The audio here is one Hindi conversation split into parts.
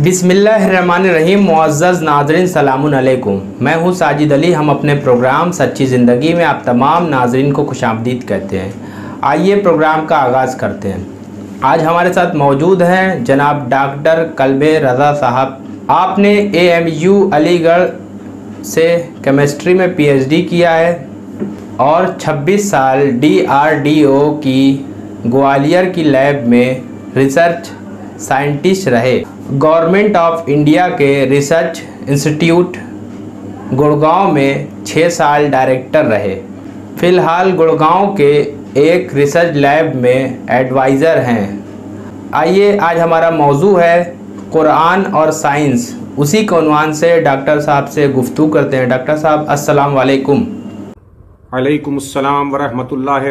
बिसमीम मुआज़ नाजरन सलामकुम मैं हूँ साजिद अली। हम अपने प्रोग्राम सच्ची ज़िंदगी में आप तमाम नाजरन को खुश आमदीद कहते हैं। आइए प्रोग्राम का आगाज़ करते हैं। आज हमारे साथ मौजूद हैं जनाब डॉक्टर कलब रज़ा साहब। आपने ए एम यू अलीगढ़ से केमिस्ट्री में पीएचडी किया है और 26 साल डीआरडीओ की ग्वालियर की लैब में रिसर्च साइंटिस्ट रहे। गवर्नमेंट ऑफ़ इंडिया के रिसर्च इंस्टीट्यूट गुड़गांव में छः साल डायरेक्टर रहे। फ़िलहाल गुड़गांव के एक रिसर्च लैब में एडवाइज़र हैं। आइए, आज हमारा मौजू है कुरान और साइंस। उसी के से डॉक्टर साहब से गुफ्तु करते हैं। डॉक्टर साहब, अस्सलाम वालेकुम। वालेकुम अस्सलाम वरहमतुल्लाहि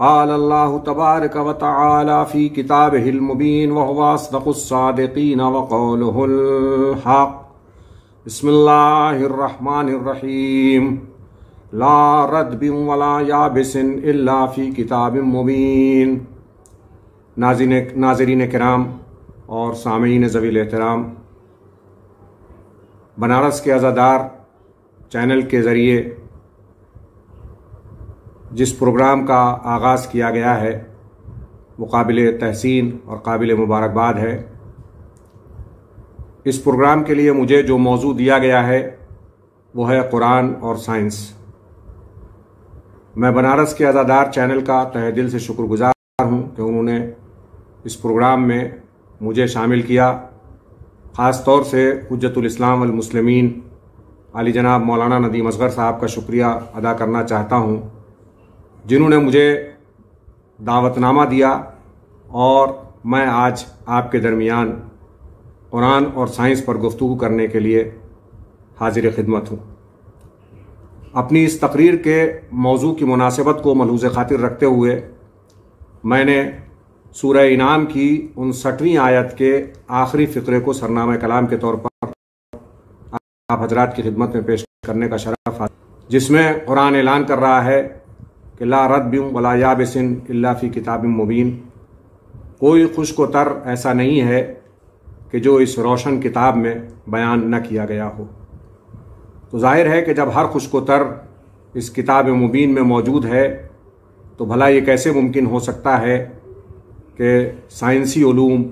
तबारक व तआला फ़ी किताबिहिल मुबीन व हुवा अस्दक़ुस सादिक़ीन व क़ौलुहुल हक़ बिस्मिल्लाहिर रहमानिर रहीम ला रद्बिन वला याबिसिन इल्ला फ़ी किताबिम मुबीन नाज़िन नाज़रीन किराम और सामीन ज़वील एहतराम बनारस के अज़ादार चैनल के ज़रिए जिस प्रोग्राम का आगाज़ किया गया है, वो काबिल तहसीन और काबिल मुबारकबाद है। इस प्रोग्राम के लिए मुझे जो मौजू दिया गया है, वो है कुरान और साइंस। मैं बनारस के आज़ादार चैनल का तह दिल से शुक्रगुजार हूँ कि उन्होंने इस प्रोग्राम में मुझे शामिल किया, ख़ास तौर से हजतुलस्लाम वलमुसलमिन अली जनाब मौलाना नदीम असगर साहब का शुक्रिया अदा करना चाहता हूँ। जिन्होंने मुझे दावतनामा दिया और मैं आज आपके दरमियान कुरान और साइंस पर गुफ्तु करने के लिए हाजिर खिदमत हूँ। अपनी इस तकरीर के मौजू की मुनासिबत को मलूज़ खातिर रखते हुए मैंने सूर इनाम की उनसठवीं आयत के आखिरी फ़िक्रे को सरनामा कलाम के तौर पर आप हजरात की खिदमत में पेश करने का शरफ जिसमें कुरान ऐलान कर रहा है कि ला रद्बिम वला याबिसिन फ़ी किताब मुबीन। कोई खुश्क तर ऐसा नहीं है कि जो इस रोशन किताब में बयान न किया गया हो। तो ज़ाहिर है कि जब हर खुश्क तर इस किताब मुबीन में मौजूद है तो भला ये कैसे मुमकिन हो सकता है कि साइंसी ूम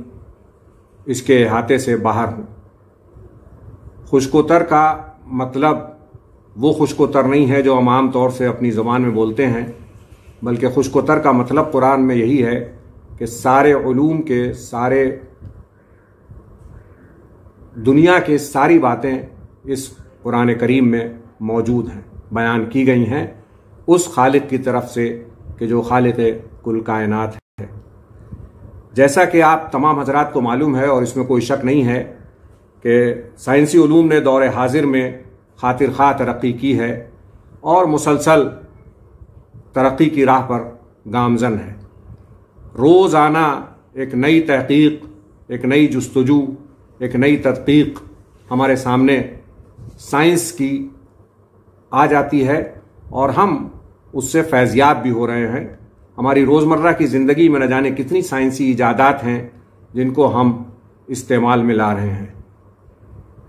इसके अहाते से बाहर हों। खुशकोतर का मतलब वो खुशकोतर नहीं है जो हम आम तौर से अपनी ज़बान में बोलते हैं, बल्कि खुशकोतर का मतलब कुरान में यही है कि सारे ूम के, सारे दुनिया के सारी बातें इस कुरान करीम में मौजूद हैं, बयान की गई हैं, उस खालिक की तरफ़ से कि जो खालिक कुल कायनात है। जैसा कि आप तमाम हजरात को मालूम है और इसमें कोई शक नहीं है कि साइंसी ूम ने दौर हाजिर में खातिर खा तरक्की की है और मुसलसल तरक्की की राह पर गामजन है। रोज़ाना एक नई तहकीक, एक नई जस्तजू, एक नई तदकीक हमारे सामने साइंस की आ जाती है और हम उससे फैज़याब भी हो रहे हैं। हमारी रोज़मर्रा की ज़िंदगी में न जाने कितनी साइंसी ईजादात हैं जिनको हम इस्तेमाल में ला रहे हैं।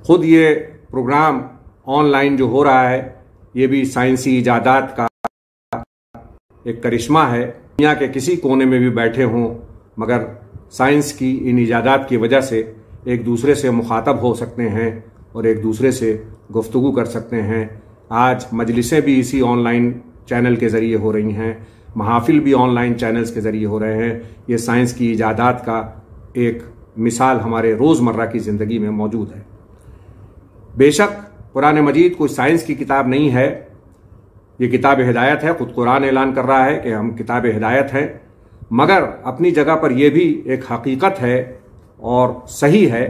खुद ये प्रोग्राम ऑनलाइन जो हो रहा है, ये भी साइंसी ईजादात का एक करिश्मा है। दुनिया के किसी कोने में भी बैठे हों, मगर साइंस की इन ईजादात की वजह से एक दूसरे से मुखातब हो सकते हैं और एक दूसरे से गुफ्तु कर सकते हैं। आज मजलिसें भी इसी ऑनलाइन चैनल के ज़रिए हो रही हैं, महाफिल भी ऑनलाइन चैनल्स के ज़रिए हो रहे हैं। ये साइंस की ईजादात का एक मिसाल हमारे रोज़मर्रा की ज़िंदगी में मौजूद है। बेशक कुरान मजीद कोई साइंस की किताब नहीं है। ये किताब हिदायत है, खुद कुरान ऐलान कर रहा है कि हम किताब हिदायत हैं। मगर अपनी जगह पर यह भी एक हकीकत है और सही है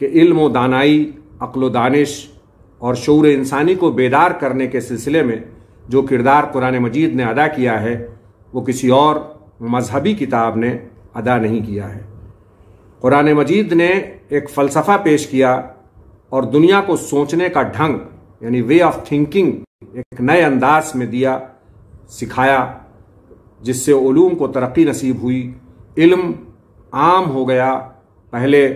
कि इल्म दानाई, अक्ल दानिश और शूर इंसानी को बेदार करने के सिलसिले में जो किरदार कुरान मजीद ने अदा किया है, वो किसी और मजहबी किताब ने अदा नहीं किया है। कुरान मजीद ने एक फ़लसफ़ा पेश किया और दुनिया को सोचने का ढंग, यानी वे ऑफ़ थिंकिंग एक नए अंदाज में दिया, सिखाया, जिससे ओलूम को तरक्की नसीब हुई। इल्म आम हो गया। पहले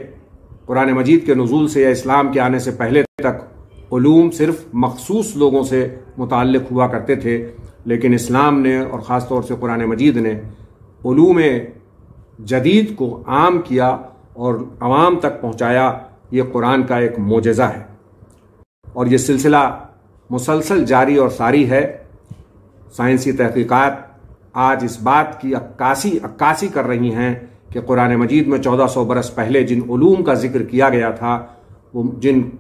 कुरान मजीद के नजूल से या इस्लाम के आने से पहले तक ओलूम सिर्फ़ मखसूस लोगों से मुतल हुआ करते थे। लेकिन इस्लाम ने और ख़ास तौर से कुरान मजीद ने ओलूम जदीद को आम किया और आवाम तक पहुँचाया। ये कुरान का एक मोजा है। और ये सिलसिला मुसलसल जारी और सारी है। साइंसी तहकीकात आज इस बात की अक्कासी अक्कासी कर रही हैं कि कुरान मजीद में 1400 बरस पहले जिन ूम का ज़िक्र किया गया था, वो जिन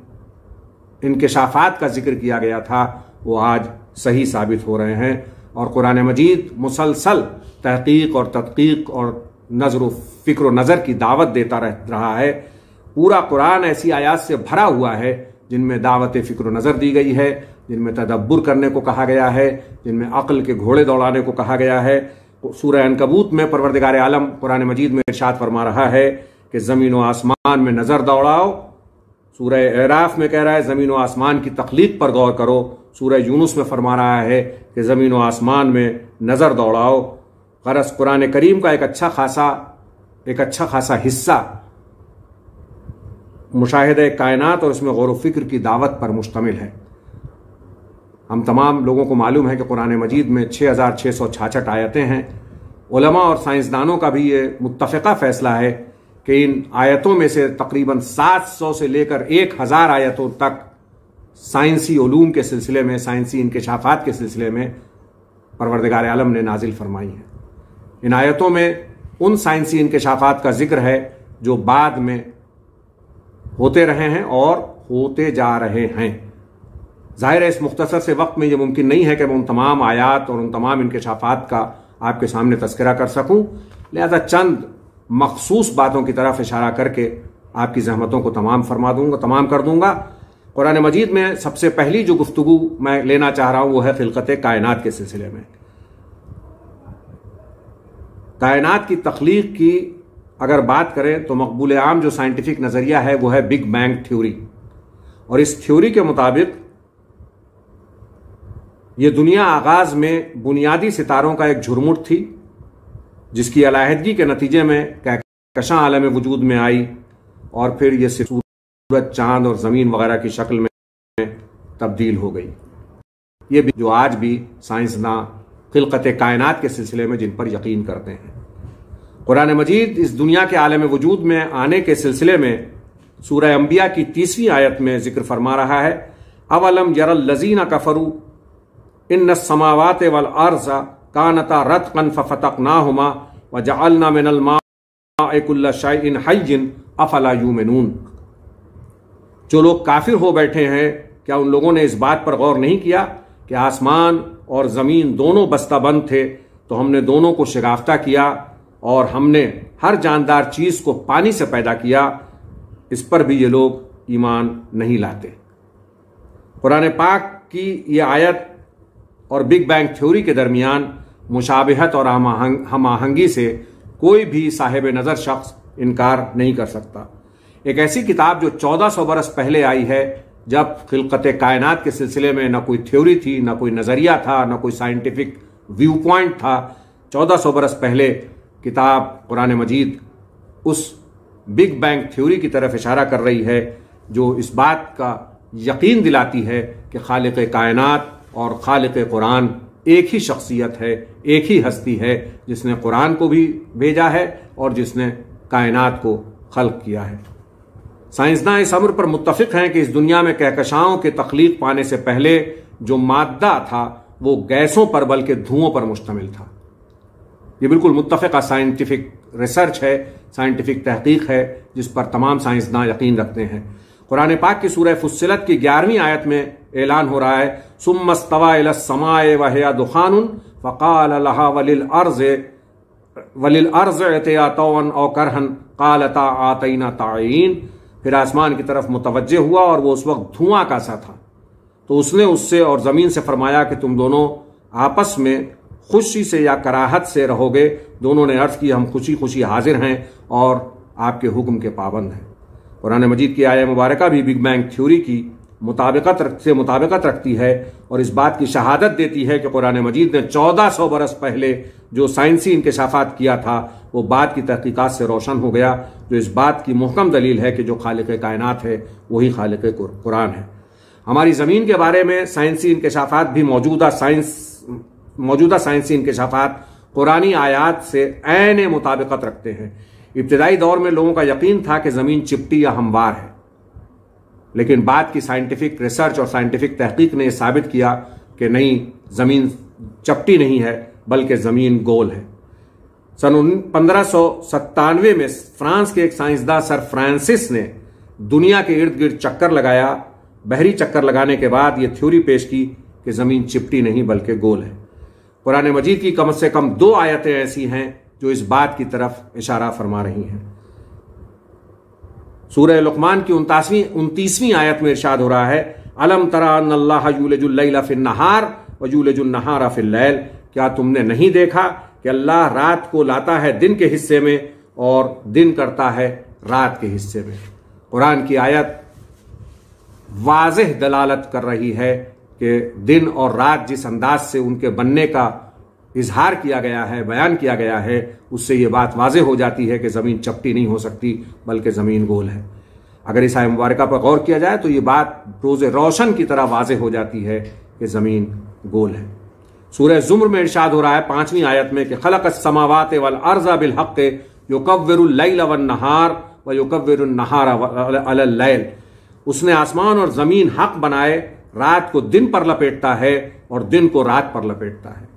इनकशाफात का ज़िक्र किया गया था, वो आज सही साबित हो रहे हैं। और कुरान मजीद मुसलसल तहकीक और तदकीक और नज़र फ़िक्र नज़र की दावत देता रह, रहा है। पूरा कुरान ऐसी आयात से भरा हुआ है, जिनमें दावत फ़िक्र नज़र दी गई है, जिनमें तदब्बर करने को कहा गया है, जिनमें अक्ल के घोड़े दौड़ाने को कहा गया है। सूर्य अनकबूत में परवरदिगार आलम कुरान मजीद में इर्शाद फरमा रहा है कि ज़मीन व आसमान में नज़र दौड़ाओ। सूरह एराफ में कह रहा है, ज़मीन व आसमान की तख्लीक पर गौर करो। सूरह यूनुस में फरमा रहा है कि ज़मीन व आसमान में नज़र दौड़ाओ। गरस कुरान करीम का एक अच्छा खासा, एक अच्छा खासा हिस्सा मुशाहिद कायनात और उसमें गौर फ़िक्र की दावत पर मुश्तमिल है। हम तमाम लोगों को मालूम है कि कुरान मजीद में छः हज़ार छः सौ छाछठ आयतें हैं। उलमा और साइंसदानों का भी ये मुतफ़ा फ़ैसला है कि इन आयतों में से तकरीबन सात सौ से लेकर एक हज़ार आयतों तक साइंसी ओलूम के सिलसिले में, साइंसी इनकशाफात के सिलसिले में परवरदिगार आलम ने नाजिल फरमाई है। इन आयतों में उन साइंसी इनकशाफात का ज़िक्र है जो बाद में होते रहे हैं और होते जा रहे हैं। ज़ाहिर है, इस मुख्तसर से वक्त में यह मुमकिन नहीं है कि मैं उन तमाम आयात और उन तमाम इनकशाफात का आपके सामने तस्करा कर सकूँ। लिहाजा चंद मखसूस बातों की तरफ़ इशारा करके आपकी जहमतों को तमाम फरमा दूँगा, तमाम कर दूँगा। कुरान मजीद में सबसे पहली जो गुफ्तु मैं लेना चाह रहा हूँ, वो है खिलकत कायनात के सिलसिले में। कायनात की तख्लीक की अगर बात करें तो मकबूल आम जो साइंटिफिक नज़रिया है, वो है बिग बैंग थ्योरी। और इस थ्योरी के मुताबिक ये दुनिया आगाज़ में बुनियादी सितारों का एक झुरमुट थी, जिसकी अलाहदगी के नतीजे में कहकशा आलम वजूद में आई, और फिर ये सूरज, चाँद और ज़मीन वगैरह की शक्ल में तब्दील हो गई। ये भी जो आज भी साइंसदान खिलकत कायनात के सिलसिले में जिन पर यकीन करते हैं। कुरान मजीद इस दुनिया के आलम वजूद में आने के सिलसिले में सूरह अम्बिया की तीसरी आयत में ज़िक्र फरमा रहा है। अवलम यरल लजीना कफरू इन समावत वल अर्जा कानता रत कन फतक ना हुमा व जालना मिनल इन हजिन अफला यूमिनून। जो लोग काफिर हो बैठे हैं, क्या उन लोगों ने इस बात पर गौर नहीं किया कि आसमान और ज़मीन दोनों बस्ताबंद थे तो हमने दोनों को शिगाफ्ता किया और हमने हर जानदार चीज़ को पानी से पैदा किया, इस पर भी ये लोग ईमान नहीं लाते। कुरान पाक की ये आयत और बिग बैंग थ्योरी के दरमियान मुशाबहत और हम आहंगी से कोई भी साहेब नज़र शख्स इनकार नहीं कर सकता। एक ऐसी किताब जो 1400 बरस पहले आई है, जब खिलकत कायनात के सिलसिले में न कोई थ्योरी थी, न कोई नज़रिया था, न कोई साइंटिफिक व्यू पॉइंट था 1400 बरस पहले किताब कुरान मजीद उस बिग बैंग थ्योरी की तरफ़ इशारा कर रही है, जो इस बात का यकीन दिलाती है कि खालिक कायनात और खालिक कुरान एक ही शख्सियत है, एक ही हस्ती है, जिसने कुरान को भी भेजा है और जिसने कायनात को खल्क किया है। साइंसदान इस अमर पर मुतफिक हैं कि इस दुनिया में कहकशाओं के तख्लीक पाने से पहले जो मादा था, वो गैसों पर बल्कि धुओं पर मुश्तमिल था। ये बिल्कुल मुतफ़ा साइंटिफिक रिसर्च है, साइंटिफिक तहकीक है, जिस पर तमाम साइंसदान यकीन रखते हैं। कुरान पाक की सूरह फुसलत की ग्यारहवीं आयत में ऐलान हो रहा है सुमस्तवा समाए वहया दुखान फ़काल वलिल अर्ज़ वलिल अर्ज़ करहन, कालता आतना ताइन फिर आसमान की तरफ़ मुतवजह हुआ और वो उस वक्त धुआँ का सा था। तो उसने उससे और ज़मीन से फरमाया कि तुम दोनों आपस में खुशी से या कराहत से रहोगे, दोनों ने अर्थ की हम खुशी खुशी हाजिर हैं और आपके हुक्म के पाबंद हैं। कुरान मजीद की आय मुबारक भी बिग बैंग थ्योरी की मुताबिकत से मुताबिकत रखती है और इस बात की शहादत देती है कि कुरान मजीद ने 1400 बरस पहले जो साइंसी इंकशाफात किया था, वो बात की तहकीकात से रोशन हो गया, जो इस बात की मुहकम दलील है कि जो खालिक कायनात है, वही खालिक कुरान है। हमारी ज़मीन के बारे में साइंसी इंकशाफात भी मौजूदा साइंस मौजूदा साइंसी इंकशाफात पुरानी आयात से ऐन मुताबिकत रखते हैं। इब्तदाई दौर में लोगों का यकीन था कि ज़मीन चिपटी या हमवार है। लेकिन बाद की साइंटिफिक रिसर्च और साइंटिफिक तहकीक ने साबित किया कि नहीं, ज़मीन चपटी नहीं है, बल्कि ज़मीन गोल है। सन पंद्रह में फ्रांस के एक साइंसदान सर फ्रांसिस ने दुनिया के इर्द गिर्द चक्कर लगाया। बहरी चक्कर लगाने के बाद यह थ्योरी पेश की कि ज़मीन चिपटी नहीं, बल्कि गोल है। पुराने मजीद की कम से कम दो आयतें ऐसी हैं जो इस बात की तरफ़ इशारा फरमा रही हैं। सूर्य लुकमान की उनतासवीं, उनतीसवीं आयत में इर्शाद हो रहा है, अलम तरा नहार वजूलजुलनहारा फिल्लैल क्या तुमने नहीं देखा कि अल्लाह रात को लाता है दिन के हिस्से में और दिन करता है रात के हिस्से में? कुरान की आयत वाजह दलालत कर रही है कि दिन और रात जिस अंदाज से उनके बनने का इजहार किया गया है, बयान किया गया है, उससे ये बात वाजह हो जाती है कि ज़मीन चपटी नहीं हो सकती, बल्कि ज़मीन गोल है। अगर इस आय मुबारक पर गौर किया जाए तो ये बात रोज़ रोशन की तरह वाजह हो जाती है कि ज़मीन गोल है। सूर्य जुम्र में इर्शाद हो रहा है पांचवीं आयत में कि खलक समावात वल अर्जा बिल हक युकव्विरुल्लैल वन नहार व युकव्विरुन्नहार अलैल उसने आसमान और ज़मीन हक बनाए रात को दिन पर लपेटता है और दिन को रात पर लपेटता है।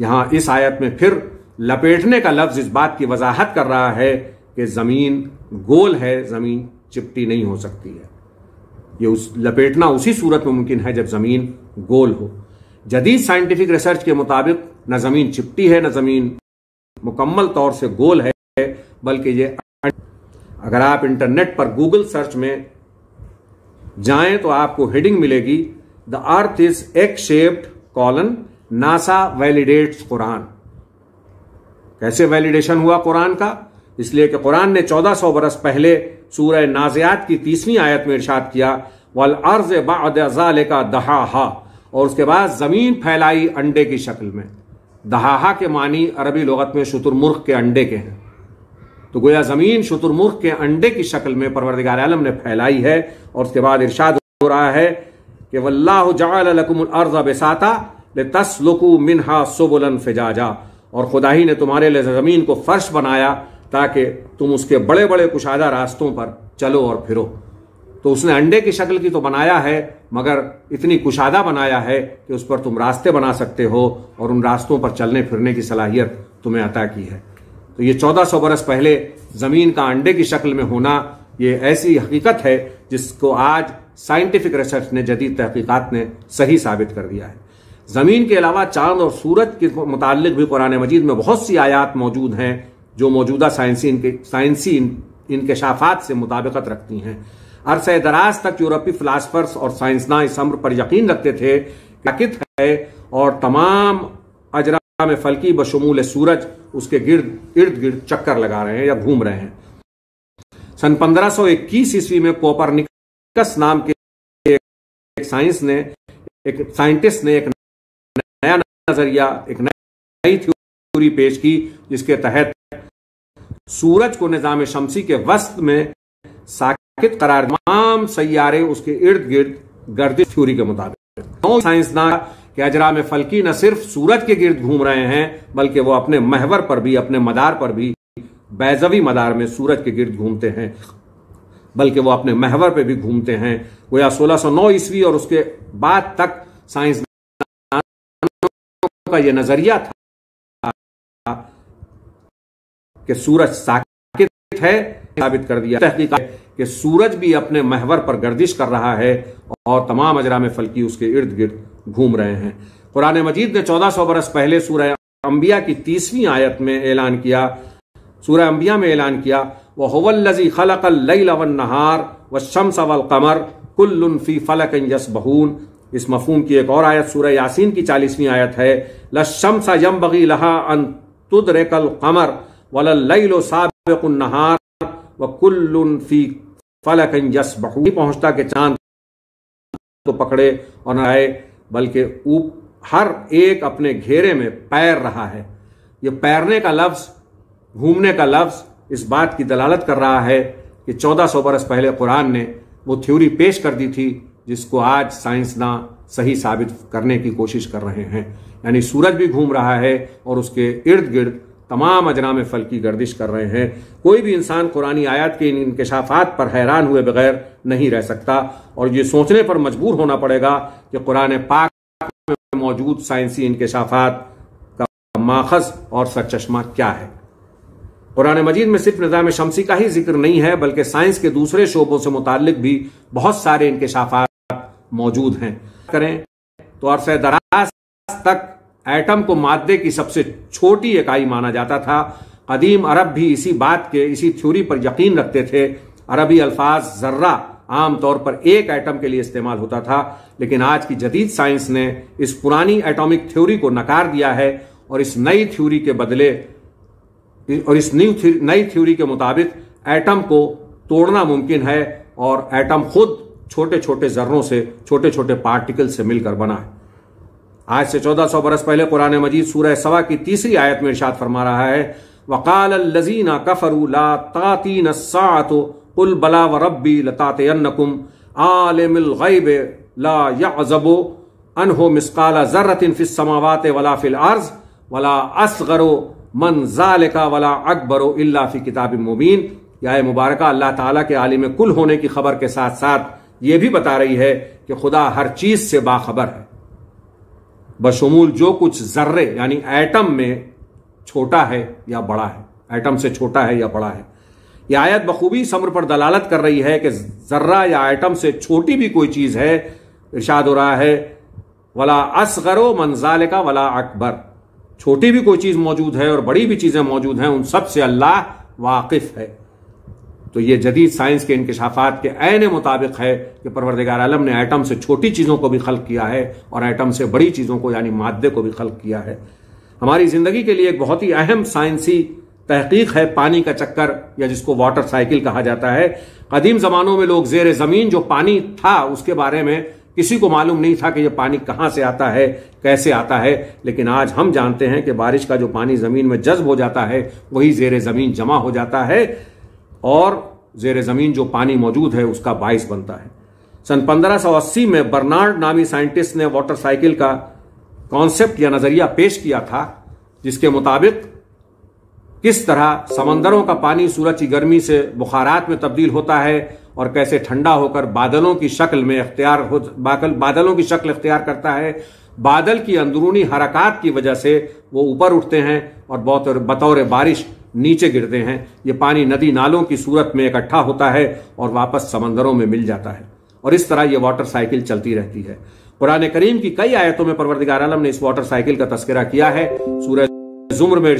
यहाँ इस आयत में फिर लपेटने का लफ्ज इस बात की वजाहत कर रहा है कि ज़मीन गोल है, ज़मीन चिपटी नहीं हो सकती है। ये उस, लपेटना उसी सूरत में मुमकिन है जब ज़मीन गोल हो। जदीद साइंटिफिक रिसर्च के मुताबिक न ज़मीन चिपटी है, न ज़मीन मुकम्मल तौर से गोल है, बल्कि ये अगर आप इंटरनेट पर गूगल सर्च में जाएँ तो आपको हेडिंग मिलेगी the earth is egg shaped colon NASA validates Quran कैसे वैलिडेशन हुआ कुरान का? इसलिए कि कुरान ने 1400 बरस पहले सूरह नाजियात की तीसवीं आयत में इरशाद किया, वल अर्ज़ बाजाल का दहाहा, और उसके बाद ज़मीन फैलाई अंडे की शक्ल में। दहाहा के मानी अरबी लगत में शुतुरमुर्ख के अंडे के हैं। तो गोया ज़मीन शुतुरमुर्ख के अंडे की शक्ल में परवरदिगार आलम ने फैलाई है और उसके बाद इरशाद हो रहा है कि वल्लाह जाकुम अर्ज़ बेसाता तसलुकू सुबुलन फिजाजा। और खुदा ही ने तुम्हारे लिए ज़मीन को फर्श बनाया ताकि तुम उसके बड़े बड़े कुशादा रास्तों पर चलो और फिरो। तो उसने अंडे की शक्ल की तो बनाया है, मगर इतनी कुशादा बनाया है कि उस पर तुम रास्ते बना सकते हो और उन रास्तों पर चलने फिरने की सलाहियत तुम्हें अता की है। तो ये चौदह सौ बरस पहले ज़मीन का अंडे की शक्ल में होना ये ऐसी हकीकत है जिसको आज साइंटिफिक रिसर्च ने, जदीद तहकीकात ने सही साबित कर दिया है। ज़मीन के अलावा चाँद और सूरज के मुतालिक भी कुरान मजीद में बहुत सी आयात मौजूद हैं जो मौजूदा साइंसी इनके, साइंसी इनकशाफात से मुताबिकत रखती हैं। अरसा दराज तक यूरोपीय फिलासफर्स और साइंसदान इस अम्र पर यकीन रखते थे है और तमाम अजरा में फलकी बशमूल सूरज उसके गिर्द इर्द गिर्द चक्कर लगा रहे हैं या घूम रहे हैं। सन 1521 ईस्वी में कोपरनिकस नाम के एक साइंस ने, एक साइंटिस्ट ने एक नया नज़रिया, एक नई थ्योरी पेश की, जिसके तहत सूरज को निज़ाम शमसी के वस्त में साकित करार, तमाम सैारे उसके इर्द गिर्द गर्दिश थ्योरी के मुताबिक। साइंसदान के अजरा में फलकी न सिर्फ़ सूरज के गिर्द घूम रहे हैं, बल्कि वो अपने महवर पर भी, अपने मदार पर भी, बैजवी मदार में सूरज के गिर्द घूमते हैं, बल्कि वो अपने महवर पर भी घूमते हैं। गोया 1609 ईस्वी और उसके बाद तक साइंस का यह नज़रिया था कि सूरज साकित है, साबित कर दिया। कि सूरज भी अपने महवर पर गर्दिश कर रहा है और तमाम अजरा में फलकी उसके इर्द गिर्द घूम रहे हैं। कुरान मजीद ने चौदह सौ बरस पहले सूरह अंबिया की तीसवीं आयत में ऐलान किया। सूरह अंबिया में ऐलान किया, वह होवल्लजी खलक वन नहार व शम्स वल कमर, कुल्लुन फ़ी फलक यस बहून इस मफहूम की एक और आयत सूरह यासीन की चालीसवीं आयत है लशम सा यम बगी लहा अन तुदरकल कमर वलल्लैलो साबिकुन नहार, व कुल्लुन फ़ी फलकन यसबहू पहुँचता के चाँद को पकड़े और न आए, बल्कि ऊप, हर एक अपने घेरे में पैर रहा है। ये पैरने का लफ्ज, घूमने का लफ्ज इस बात की दलालत कर रहा है कि 1400 बरस पहले कुरान ने वो थ्योरी पेश कर दी थी, जिसको आज साइंसदान सही साबित करने की कोशिश कर रहे हैं। यानी सूरज भी घूम रहा है और उसके इर्द गिर्द तमाम अजराम फल की गर्दिश कर रहे हैं। कोई भी इंसान कुरानी आयत के इन इंकशाफात पर हैरान हुए बगैर नहीं रह सकता। और ये सोचने पर मजबूर होना पड़ेगा कि कुरान पाक में मौजूद साइंसी इंकशाफात का माखज और सरचश्मा क्या है। कुरान मजीद में सिर्फ़ निज़ाम शमसी का ही ज़िक्र नहीं है, बल्कि साइंस के दूसरे शोबों से मुतालिक भी बहुत सारे इंकशाफात मौजूद हैं। करें तो अरसे दराज तक एटम को मादे की सबसे छोटी इकाई माना जाता था। कदीम अरब भी इसी बात के, इसी थ्योरी पर यकीन रखते थे। अरबी अल्फाज जर्रा आमतौर पर एक एटम के लिए इस्तेमाल होता था, लेकिन आज की जदीद साइंस ने इस पुरानी एटॉमिक थ्योरी को नकार दिया है और इस नई थ्योरी के बदले, और इस न्यू नई थ्योरी के मुताबिक एटम को तोड़ना मुमकिन है और एटम खुद छोटे छोटे जर्रों से छोटे छोटे पार्टिकल से मिलकर बना है। आज से 1400 बरस पहले कुरान मजीद सूरह सवा की तीसरी आयत में इरशाद फरमा रहा है, वकाल लजीना कफरू ला तातीन कुल बला व रब्बी लतातयन्नकुम, आलिमिल गैब ला यअज़बु, अनहु मिसकाला जर्रतिन फिस समावात वला फिल अर्ज़, वला असगरो मन जालिका वला अकबरो इल्ला फ़ी किताब मुबीन। यह मुबारक, अल्लाह ताला के आलिम कुल होने की खबर के साथ साथ ये भी बता रही है कि खुदा हर चीज़ से बाखबर है। बशमूल जो कुछ जर्रे, यानी एटम में छोटा है या बड़ा है, एटम से छोटा है या बड़ा है। यह आयत बखूबी समर पर दलालत कर रही है कि जर्रा या एटम से छोटी भी कोई चीज़ है, इर्शाद हो रहा है, वला असगरो मंजाल का वला अकबर। छोटी भी कोई चीज़ मौजूद है और बड़ी भी चीज़ें मौजूद हैं, उन सबसे अल्लाह वाकिफ है। तो ये जदीद साइंस के इंकशाफात के ऐन मुताबिक है कि परवरदिगार आलम ने एटम से छोटी चीज़ों को भी खल किया है और एटम से बड़ी चीज़ों को, यानी मादे को भी खल किया है। हमारी ज़िंदगी के लिए एक बहुत ही अहम साइंसी तहकीक है पानी का चक्कर, या जिसको वाटर साइकिल कहा जाता है। कदीम ज़मानों में लोग जेर ज़मीन, जो पानी था, उसके बारे में किसी को मालूम नहीं था कि यह पानी कहाँ से आता है, कैसे आता है। लेकिन आज हम जानते हैं कि बारिश का जो पानी ज़मीन में जज्ब हो जाता है, वही जेर ज़मीन जमा हो जाता है। और जेर ज़मीन जो पानी मौजूद है, उसका बाइस बनता है। सन 1580 में बर्नार्ड नामी साइंटिस्ट ने वाटर साइकिल का कॉन्सेप्ट या नज़रिया पेश किया था, जिसके मुताबिक किस तरह समंदरों का पानी सूरज की गर्मी से बुखारात में तब्दील होता है और कैसे ठंडा होकर बादलों की शक्ल में इख्तियार हो बादलों की शक्ल अख्तियार करता है। बादल की अंदरूनी हरकत की वजह से वो ऊपर उठते हैं और बतौर बारिश नीचे गिरते हैं। ये पानी नदी नालों की सूरत में इकट्ठा होता है और वापस समंदरों में मिल जाता है। और इस तरह यह वाटर साइकिल चलती रहती है। कुरान करीम की कई आयतों में परवरदिगार आलम ने इस वाटर साइकिल का तस्करा किया है। सूरज जुम्र में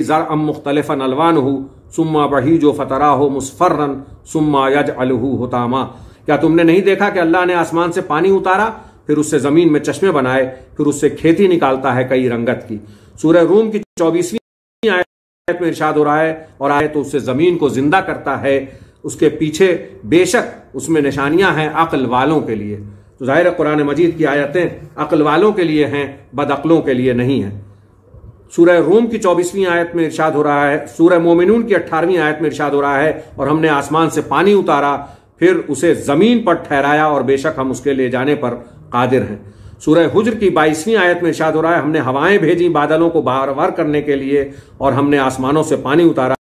जर अम मुख्तलिफन अलवान हो सुम्मा बही जो फतरा हो मुस्फरन सुम्मा यज अलहू होतामा। क्या तुमने नहीं देखा कि अल्लाह ने आसमान से पानी उतारा? फिर उससे ज़मीन में चश्मे बनाए, फिर उससे खेती निकालता है कई रंगत की। सूर्य रूम की चौबीसवीं आयत में इर्शाद हो रहा है, और आए तो उससे ज़मीन को ज़िंदा करता है। उसके पीछे बेशक उसमें निशानियाँ हैं अकल वालों के लिए। तो ज़ाहिर कुरान मजीद की आयतें अकल वालों के लिए हैं बदअलों के लिए नहीं है। सूरह रूम की चौबीसवीं आयत में इर्शाद हो रहा है, सूरह मोमिनून की अट्ठारहवीं आयत में इर्शाद हो रहा है, और हमने आसमान से पानी उतारा। फिर उसे ज़मीन पर ठहराया और बेशक हम उसके ले जाने पर कादिर हैं। सूरह हुजर की बाईसवीं आयत में शाद हो रहा है, हमने हवाएँ भेजी बादलों को बार बार करने के लिए और हमने आसमानों से पानी उतारा।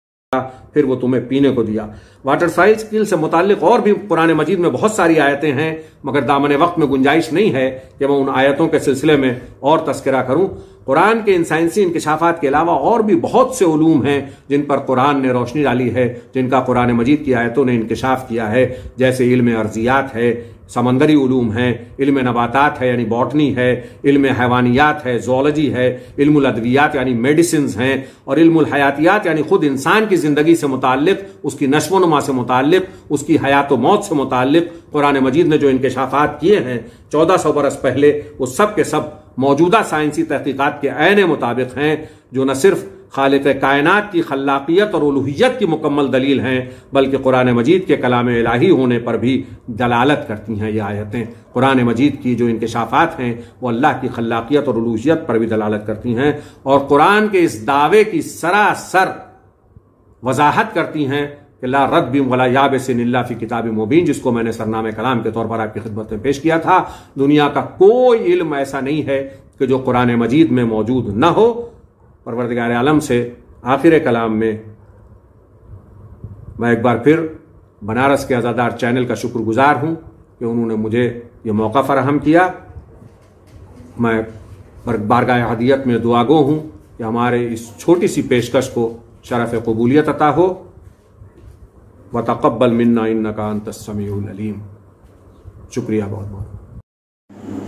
फिर वो तुम्हें पीने को दिया। वाटर साइकिल से मुतालिक और भी पुराने मजीद में बहुत सारी आयतें हैं, मगर दामन वक्त में गुंजाइश नहीं है कि मैं उन आयतों के सिलसिले में और तस्करा करूँ। कुरान के इन साइंसी इंकशाफात के अलावा और भी बहुत से ूम हैं जिन पर कुरान ने रोशनी डाली है, जिनका कुरान मजीद की आयतों ने इंकशाफ किया है। जैसे इल्म अर्जियात है समंदरी उलूम हैं, इल्म नबातात है, यानी बॉटनी है, इल्म हैवानियात है जोलॉजी है, इल्म अदवियात यानी मेडिसिन हैं, और इल्म हयातियात यानी खुद इंसान की ज़िंदगी से मुतक उसकी नशोनुमा से मुतक उसकी हयात व मौत से मुतक कुरान मजीद ने जो इनकशाफात किए हैं, चौदह सौ बरस पहले, वो सब के सब मौजूदा साइंसी तहकीकत के आन मुताबिक हैं, जो न सिर्फ़ खालिक कायनात की खलाकियत और उलूहियत की मुकम्मल दलील हैं, बल्कि कुरान मजीद के कलाम इलाही होने पर भी दलालत करती हैं ये आयतें। कुरान मजीद की जो इनकशाफात हैं, वो अल्लाह की खल्लाकियत और उलूहियत पर भी दलालत करती हैं, और कुरान के इस दावे की सरासर वजाहत करती हैं कि ला रद बिम वला याब से फ़ी किताब मुबीन, जिसको मैंने सरनामे कलाम के तौर पर आपकी खिदमत में पेश किया था। दुनिया का कोई इल्म ऐसा नहीं है कि जो कुरान मजीद में मौजूद न हो। परवरदिगार आलम से आखिर कलाम में मैं एक बार फिर बनारस के आज़ादार चैनल का शुक्रगुजार हूँ कि उन्होंने मुझे ये मौका फराहम किया। मैं बारगाह हदियत में दुआगो हूँ कि हमारे इस छोटी सी पेशकश को शरफ कबूलियत अता हो। व तकबल मन्ना इन का अंतसमीम शुक्रिया बहुत बहुत।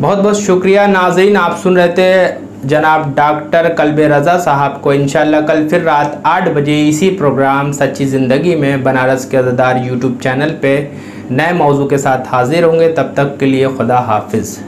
बहुत बहुत शुक्रिया नाजरीन, आप सुन रहे थे जनाब डॉक्टर कल्ब रज़ा साहब को। इंशाल्लाह कल फिर रात आठ बजे इसी प्रोग्राम सच्ची ज़िंदगी में बनारस के अदादार यूट्यूब चैनल पे नए मौजू के साथ हाजिर होंगे। तब तक के लिए खुदा हाफिज़।